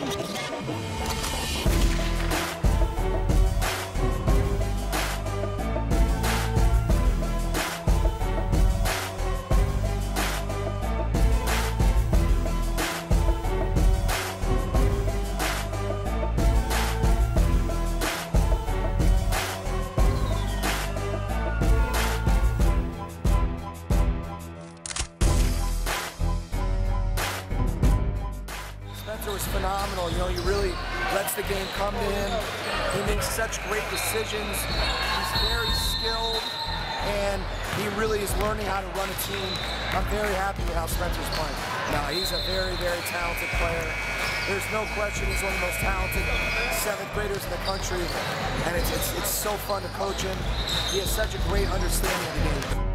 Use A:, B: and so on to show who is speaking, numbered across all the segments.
A: どうした? Phenomenal. You know, he really lets the game come to him. He makes such great decisions. He's very skilled, and he really is learning how to run a team. I'm very happy with how Spencer's playing. Now, he's a very, very talented player. There's no question he's one of the most talented seventh graders in the country, and it's, it's, it's so fun to coach him. He has such a great understanding of the game.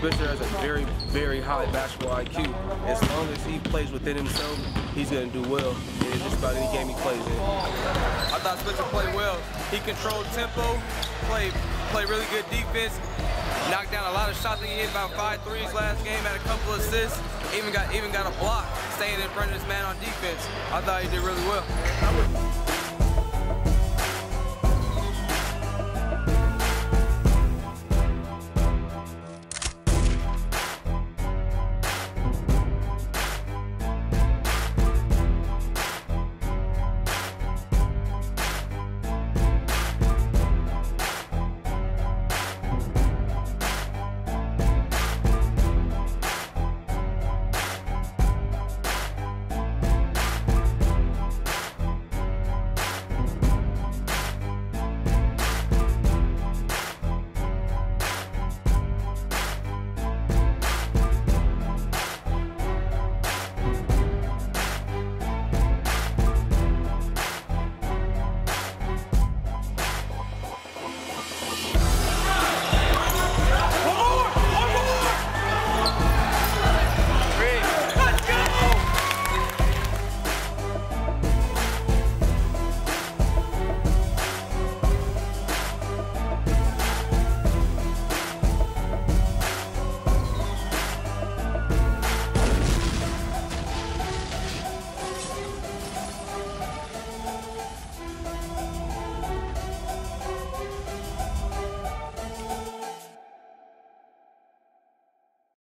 B: Spencer has a very, very high basketball IQ. As long as he plays within himself, he's going to do well in just about any game he plays in.
C: I thought Spencer played well. He controlled tempo, played, played really good defense, knocked down a lot of shots. He hit about five threes last game, had a couple assists, even got even got a block, staying in front of his man on defense. I thought he did really well.